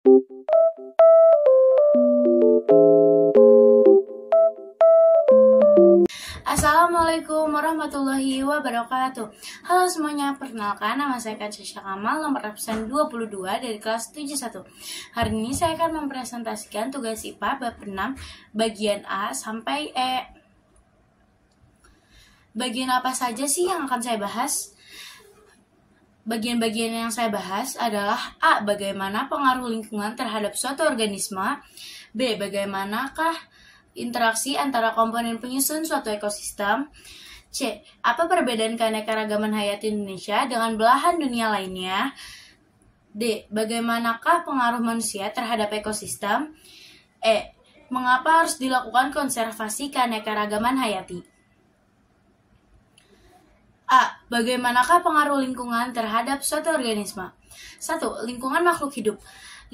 Assalamualaikum warahmatullahi wabarakatuh. Halo semuanya, perkenalkan nama saya Kaca Kamal nomor absen 22 dari kelas 71 Hari ini saya akan mempresentasikan tugas IPA bab 6 bagian A sampai E. Bagian apa saja sih yang akan saya bahas? Bagian-bagian yang saya bahas adalah A. Bagaimana pengaruh lingkungan terhadap suatu organisme B. Bagaimanakah interaksi antara komponen penyusun suatu ekosistem. C. Apa perbedaan keanekaragaman hayati Indonesia dengan belahan dunia lainnya? D. Bagaimanakah pengaruh manusia terhadap ekosistem? E. Mengapa harus dilakukan konservasi keanekaragaman hayati? A. Bagaimanakah pengaruh lingkungan terhadap suatu organisme? 1. Lingkungan makhluk hidup.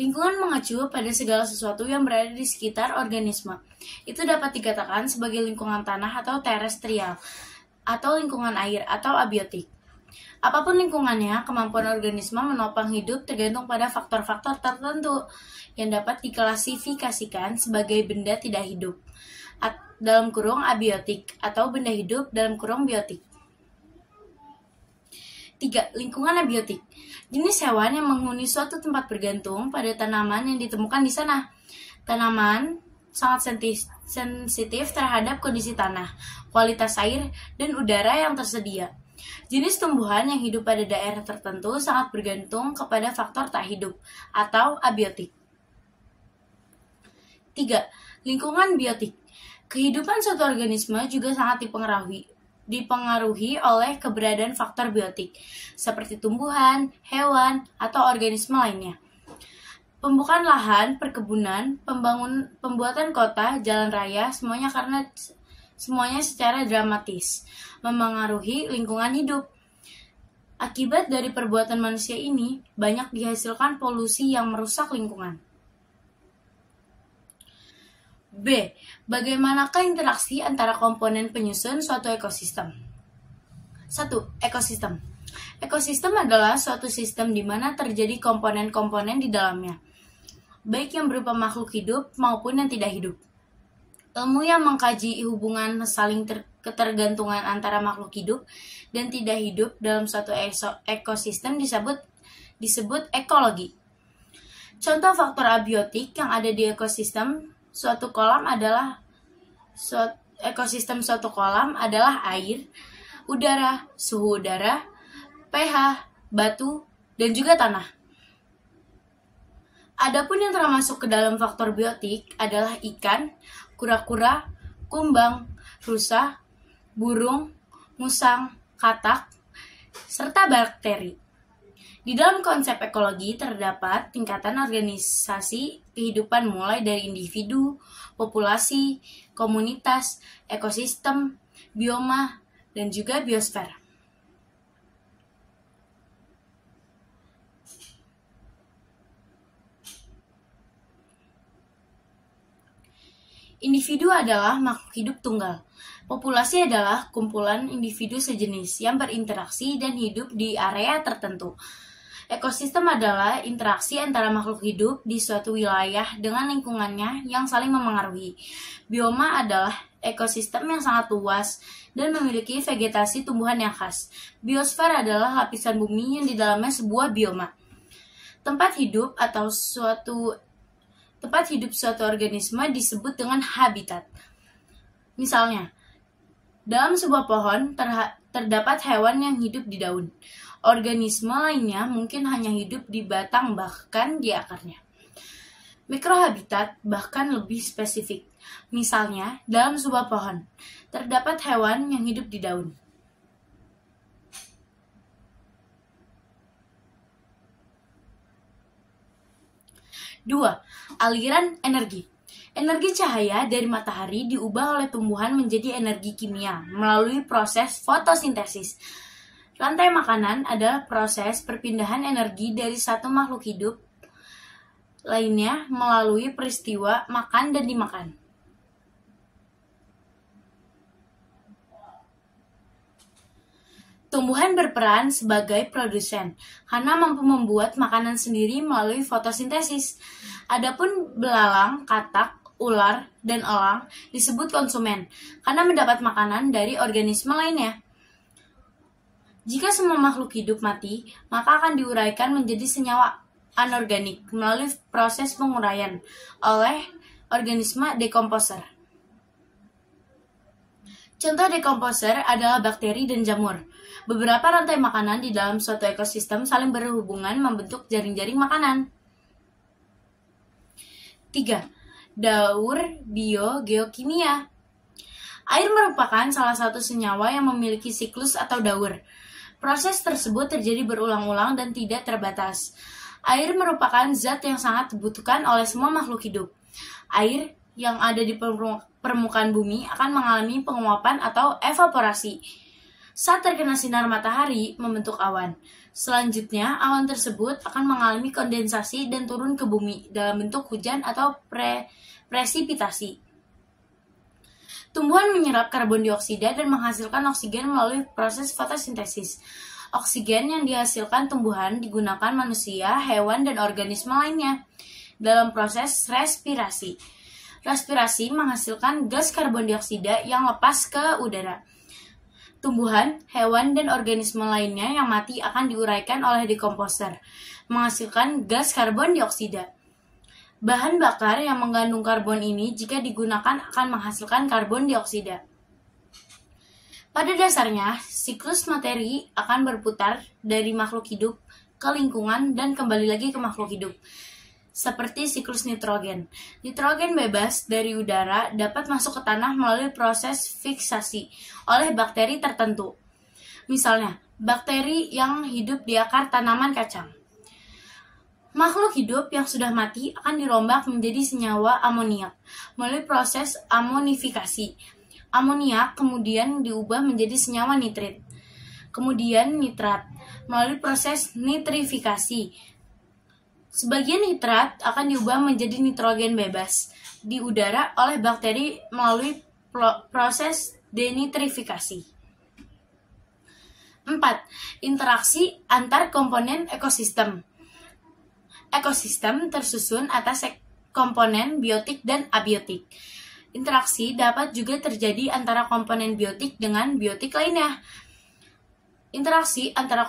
Lingkungan mengacu pada segala sesuatu yang berada di sekitar organisme. Itu dapat dikatakan sebagai lingkungan tanah atau terestrial, atau lingkungan air atau abiotik. Apa pun lingkungannya, kemampuan organisme menopang hidup tergantung pada faktor-faktor tertentu yang dapat diklasifikasikan sebagai benda tidak hidup dalam kurung abiotik atau benda hidup dalam kurung biotik. 3. Lingkungan abiotik. Jenis hewan yang menghuni suatu tempat bergantung pada tanaman yang ditemukan di sana. Tanaman sangat sensitif terhadap kondisi tanah, kualitas air, dan udara yang tersedia. Jenis tumbuhan yang hidup pada daerah tertentu sangat bergantung kepada faktor tak hidup atau abiotik. 3. Lingkungan biotik. Kehidupan suatu organisme juga sangat dipengaruhi dipengaruhi oleh keberadaan faktor biotik, seperti tumbuhan, hewan, atau organisme lainnya. Pembukaan lahan, perkebunan, pembangun, pembuatan kota, jalan raya, semuanya karena semuanya secara dramatis memengaruhi lingkungan hidup. Akibat dari perbuatan manusia ini, banyak dihasilkan polusi yang merusak lingkungan. B. Bagaimanakah interaksi antara komponen penyusun suatu ekosistem? 1. Ekosistem Ekosistem adalah suatu sistem di mana terjadi komponen-komponen di dalamnya, baik yang berupa makhluk hidup maupun yang tidak hidup. Ilmu yang mengkaji hubungan saling ketergantungan antara makhluk hidup dan tidak hidup dalam suatu ekosistem disebut disebut ekologi. Contoh faktor abiotik yang ada di ekosistem suatu kolam adalah suatu, ekosistem suatu kolam adalah air, udara, suhu udara, pH, batu, dan juga tanah. Adapun yang termasuk ke dalam faktor biotik adalah ikan, kura-kura, kumbang, rusa, burung, musang, katak, serta bakteri. Di dalam konsep ekologi terdapat tingkatan organisasi kehidupan mulai dari individu, populasi, komunitas, ekosistem, bioma, dan juga biosfer. Individu adalah makhluk hidup tunggal. Populasi adalah kumpulan individu sejenis yang berinteraksi dan hidup di area tertentu. Ekosistem adalah interaksi antara makhluk hidup di suatu wilayah dengan lingkungannya yang saling memengaruhi. Bioma adalah ekosistem yang sangat luas dan memiliki vegetasi tumbuhan yang khas. Biosfer adalah lapisan bumi yang di dalamnya sebuah bioma. Tempat hidup atau suatu tempat hidup suatu organisme disebut dengan habitat. Misalnya, dalam sebuah pohon terdapat hewan yang hidup di daun. Organisme lainnya mungkin hanya hidup di batang bahkan di akarnya. Mikrohabitat bahkan lebih spesifik. Misalnya, dalam sebuah pohon, terdapat hewan yang hidup di daun. Dua, aliran energi. Energi cahaya dari matahari diubah oleh tumbuhan menjadi energi kimia melalui proses fotosintesis. Rantai makanan adalah proses perpindahan energi dari satu makhluk hidup lainnya melalui peristiwa makan dan dimakan. Tumbuhan berperan sebagai produsen karena mampu membuat makanan sendiri melalui fotosintesis. Adapun belalang, katak, ular, dan elang disebut konsumen karena mendapat makanan dari organisme lainnya. Jika semua makhluk hidup mati, maka akan diuraikan menjadi senyawa anorganik melalui proses penguraian oleh organisme dekomposer. Contoh dekomposer adalah bakteri dan jamur. Beberapa rantai makanan di dalam suatu ekosistem saling berhubungan membentuk jaring-jaring makanan. 3. Daur biogeokimia Air merupakan salah satu senyawa yang memiliki siklus atau daur. Proses tersebut terjadi berulang-ulang dan tidak terbatas. Air merupakan zat yang sangat dibutuhkan oleh semua makhluk hidup. Air yang ada di permukaan bumi akan mengalami penguapan atau evaporasi saat terkena sinar matahari, membentuk awan. Selanjutnya, awan tersebut akan mengalami kondensasi dan turun ke bumi dalam bentuk hujan atau pre presipitasi. Tumbuhan menyerap karbon dioksida dan menghasilkan oksigen melalui proses fotosintesis. Oksigen yang dihasilkan tumbuhan digunakan manusia, hewan, dan organisme lainnya dalam proses respirasi. Respirasi menghasilkan gas karbon dioksida yang lepas ke udara tumbuhan, hewan, dan organisme lainnya yang mati akan diuraikan oleh dekomposer, menghasilkan gas karbon dioksida. Bahan bakar yang mengandung karbon ini jika digunakan akan menghasilkan karbon dioksida. Pada dasarnya, siklus materi akan berputar dari makhluk hidup ke lingkungan dan kembali lagi ke makhluk hidup seperti siklus nitrogen. Nitrogen bebas dari udara dapat masuk ke tanah melalui proses fiksasi oleh bakteri tertentu. Misalnya, bakteri yang hidup di akar tanaman kacang. Makhluk hidup yang sudah mati akan dirombak menjadi senyawa amoniak melalui proses amonifikasi. Amoniak kemudian diubah menjadi senyawa nitrit, kemudian nitrat melalui proses nitrifikasi Sebagian nitrat akan diubah menjadi nitrogen bebas di udara oleh bakteri melalui proses denitrifikasi. 4. Interaksi antar komponen ekosistem. Ekosistem tersusun atas komponen biotik dan abiotik. Interaksi dapat juga terjadi antara komponen biotik dengan biotik lainnya. Interaksi antara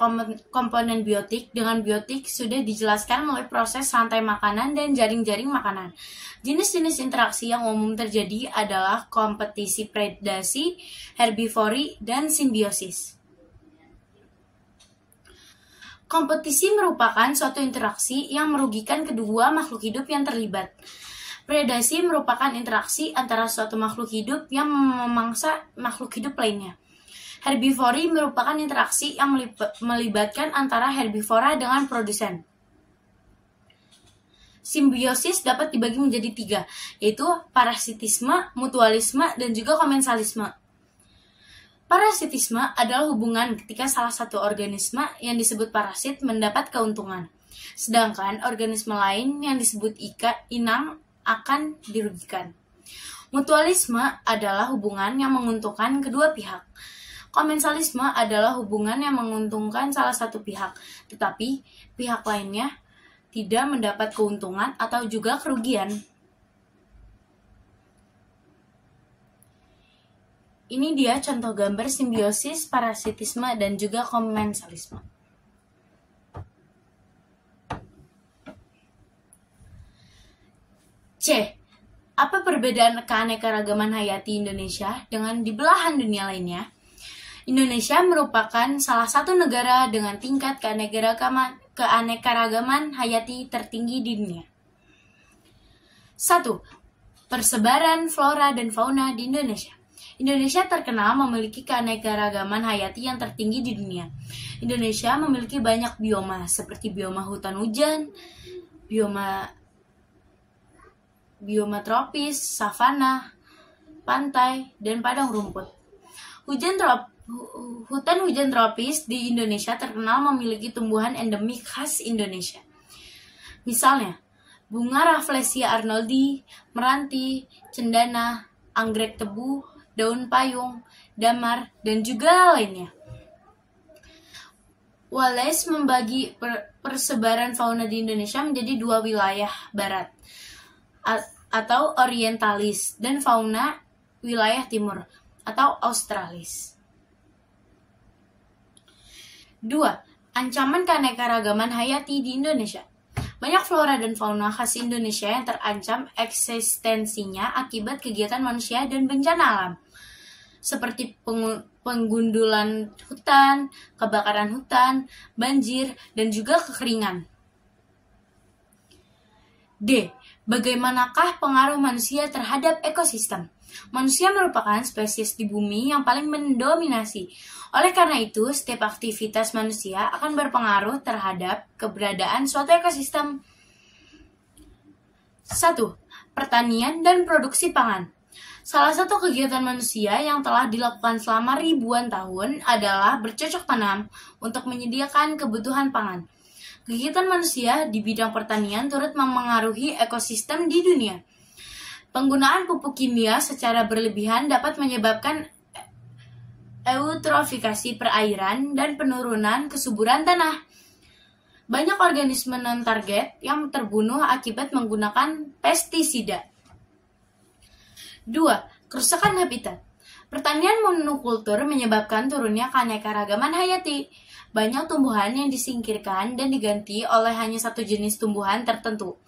komponen biotik dengan biotik sudah dijelaskan melalui proses rantai makanan dan jaring-jaring makanan. Jenis-jenis interaksi yang umum terjadi adalah kompetisi predasi, herbivori, dan simbiosis. Kompetisi merupakan suatu interaksi yang merugikan kedua makhluk hidup yang terlibat. Predasi merupakan interaksi antara suatu makhluk hidup yang memangsa makhluk hidup lainnya. Herbivori merupakan interaksi yang melibatkan antara herbivora dengan produsen. Simbiosis dapat dibagi menjadi tiga, yaitu parasitisme, mutualisme, dan juga komensalisme. Parasitisme adalah hubungan ketika salah satu organisme yang disebut parasit mendapat keuntungan, sedangkan organisme lain yang disebut ika, inang akan dirugikan. Mutualisme adalah hubungan yang menguntungkan kedua pihak. Komensalisme adalah hubungan yang menguntungkan salah satu pihak, tetapi pihak lainnya tidak mendapat keuntungan atau juga kerugian. Ini dia contoh gambar simbiosis, parasitisme, dan juga komensalisme. C. Apa perbedaan keanekaragaman hayati Indonesia dengan di belahan dunia lainnya? Indonesia merupakan salah satu negara dengan tingkat keanekaragaman, keanekaragaman hayati tertinggi di dunia. 1. Persebaran flora dan fauna di Indonesia. Indonesia terkenal memiliki keanekaragaman hayati yang tertinggi di dunia. Indonesia memiliki banyak bioma seperti bioma hutan hujan, bioma bioma tropis, savana, pantai, dan padang rumput. Hujan trop Hutan hujan tropis di Indonesia terkenal memiliki tumbuhan endemik khas Indonesia. Misalnya, bunga Rafflesia arnoldi, meranti, cendana, anggrek tebu, daun payung, damar, dan juga lainnya. Wallace membagi per persebaran fauna di Indonesia menjadi dua wilayah barat atau orientalis dan fauna wilayah timur atau australis. 2. Ancaman keanekaragaman hayati di Indonesia. Banyak flora dan fauna khas Indonesia yang terancam eksistensinya akibat kegiatan manusia dan bencana alam seperti penggundulan hutan, kebakaran hutan, banjir, dan juga kekeringan. D. Bagaimanakah pengaruh manusia terhadap ekosistem? Manusia merupakan spesies di bumi yang paling mendominasi. Oleh karena itu, setiap aktivitas manusia akan berpengaruh terhadap keberadaan suatu ekosistem. 1. Pertanian dan produksi pangan. Salah satu kegiatan manusia yang telah dilakukan selama ribuan tahun adalah bercocok tanam untuk menyediakan kebutuhan pangan. Kegiatan manusia di bidang pertanian turut memengaruhi ekosistem di dunia. Penggunaan pupuk kimia secara berlebihan dapat menyebabkan eutrofikasi perairan dan penurunan kesuburan tanah. Banyak organisme non-target yang terbunuh akibat menggunakan pestisida. 2. Kerusakan habitat. Pertanian monokultur menyebabkan turunnya keanekaragaman hayati. Banyak tumbuhan yang disingkirkan dan diganti oleh hanya satu jenis tumbuhan tertentu.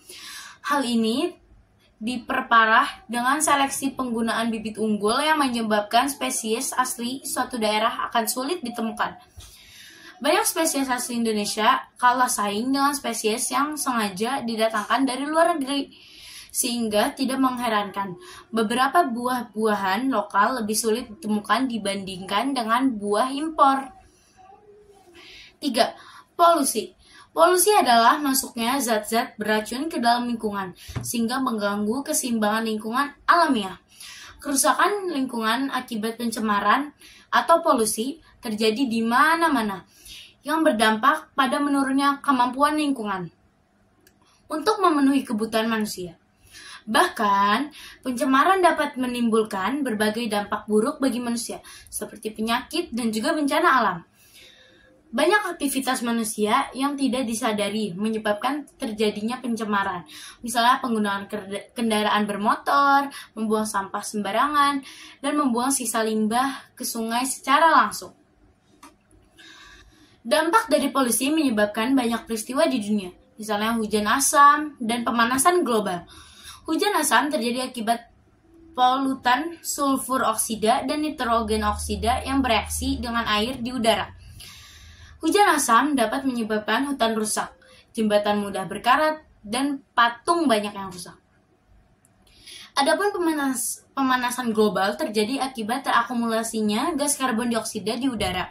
Hal ini diperparah dengan seleksi penggunaan bibit unggul yang menyebabkan spesies asli suatu daerah akan sulit ditemukan. Banyak spesies asli Indonesia kalah saing dengan spesies yang sengaja didatangkan dari luar negeri sehingga tidak mengherankan beberapa buah-buahan lokal lebih sulit ditemukan dibandingkan dengan buah impor. 3. Polusi Polusi adalah masuknya zat-zat beracun ke dalam lingkungan, sehingga mengganggu keseimbangan lingkungan alamiah. Kerusakan lingkungan akibat pencemaran atau polusi terjadi di mana-mana, yang berdampak pada menurunnya kemampuan lingkungan untuk memenuhi kebutuhan manusia. Bahkan, pencemaran dapat menimbulkan berbagai dampak buruk bagi manusia, seperti penyakit dan juga bencana alam. Banyak aktivitas manusia yang tidak disadari menyebabkan terjadinya pencemaran. Misalnya penggunaan kendaraan bermotor, membuang sampah sembarangan, dan membuang sisa limbah ke sungai secara langsung. Dampak dari polusi menyebabkan banyak peristiwa di dunia, misalnya hujan asam dan pemanasan global. Hujan asam terjadi akibat polutan sulfur oksida dan nitrogen oksida yang bereaksi dengan air di udara. Hujan asam dapat menyebabkan hutan rusak, jembatan mudah berkarat, dan patung banyak yang rusak. Adapun pemanas, pemanasan global terjadi akibat terakumulasinya gas karbon dioksida di udara,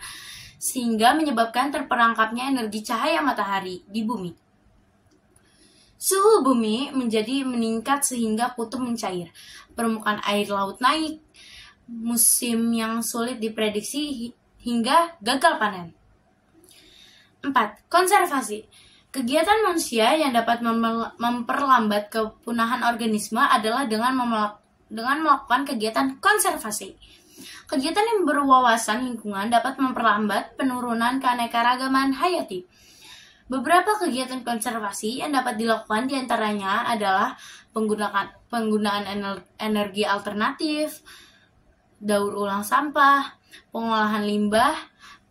sehingga menyebabkan terperangkapnya energi cahaya matahari di bumi. Suhu bumi menjadi meningkat sehingga kutub mencair. Permukaan air laut naik. Musim yang sulit diprediksi hingga gagal panen. 4. Konservasi. Kegiatan manusia yang dapat memperlambat kepunahan organisme adalah dengan dengan melakukan kegiatan konservasi. Kegiatan yang berwawasan lingkungan dapat memperlambat penurunan keanekaragaman hayati. Beberapa kegiatan konservasi yang dapat dilakukan di antaranya adalah penggunaan, penggunaan energi alternatif, daur ulang sampah, pengolahan limbah,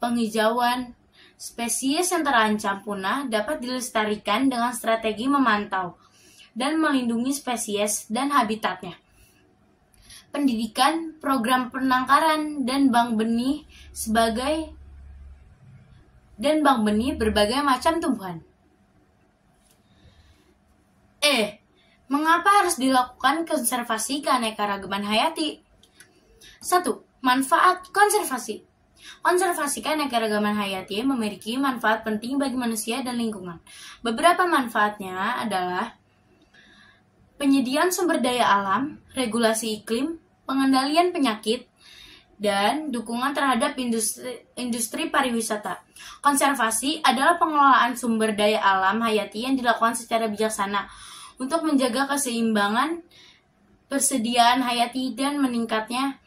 penghijauan. Spesies yang terancam punah dapat dilestarikan dengan strategi memantau dan melindungi spesies dan habitatnya. Pendidikan, program penangkaran, dan bank benih sebagai dan bank benih berbagai macam tumbuhan. E. Mengapa harus dilakukan konservasi keanekaragaman hayati? 1. Manfaat konservasi. Konservasi keanekaragaman hayati memiliki manfaat penting bagi manusia dan lingkungan. Beberapa manfaatnya adalah penyediaan sumber daya alam, regulasi iklim, pengendalian penyakit, dan dukungan terhadap industri, industri pariwisata. Konservasi adalah pengelolaan sumber daya alam hayati yang dilakukan secara bijaksana untuk menjaga keseimbangan persediaan hayati dan meningkatnya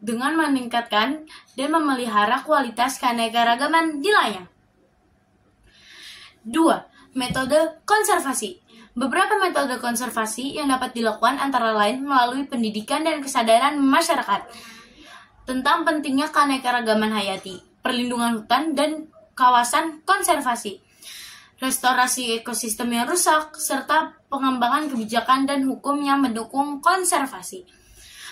dengan meningkatkan dan memelihara kualitas keanekaragaman di layang. 2. Metode konservasi. Beberapa metode konservasi yang dapat dilakukan antara lain melalui pendidikan dan kesadaran masyarakat tentang pentingnya keanekaragaman hayati, perlindungan hutan, dan kawasan konservasi, restorasi ekosistem yang rusak, serta pengembangan kebijakan dan hukum yang mendukung konservasi.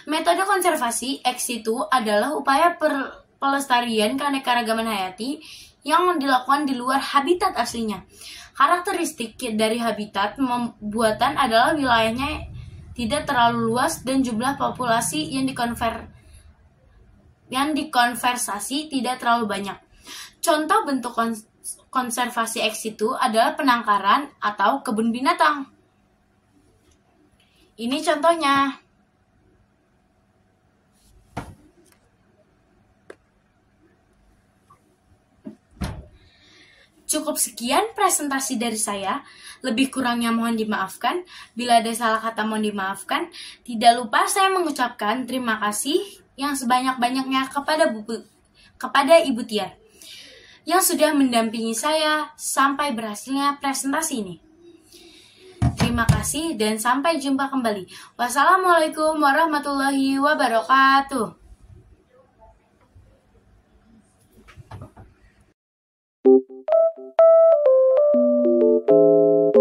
Metode konservasi ex situ adalah upaya per pelestarian keanekaragaman hayati yang dilakukan di luar habitat aslinya. Karakteristik dari habitat pembuatan adalah wilayahnya tidak terlalu luas dan jumlah populasi yang dikonver yang dikonversasi tidak terlalu banyak. Contoh bentuk konservasi ex situ adalah penangkaran atau kebun binatang. Ini contohnya. Cukup sekian presentasi dari saya. Lebih kurangnya mohon dimaafkan. Bila ada salah kata mohon dimaafkan. Tidak lupa saya mengucapkan terima kasih yang sebanyak-banyaknya kepada Bu kepada Ibu Tiar yang sudah mendampingi saya sampai berhasilnya presentasi ini. Terima kasih dan sampai jumpa kembali. Wassalamualaikum warahmatullahi wabarakatuh. Thank you.